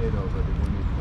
shade over the one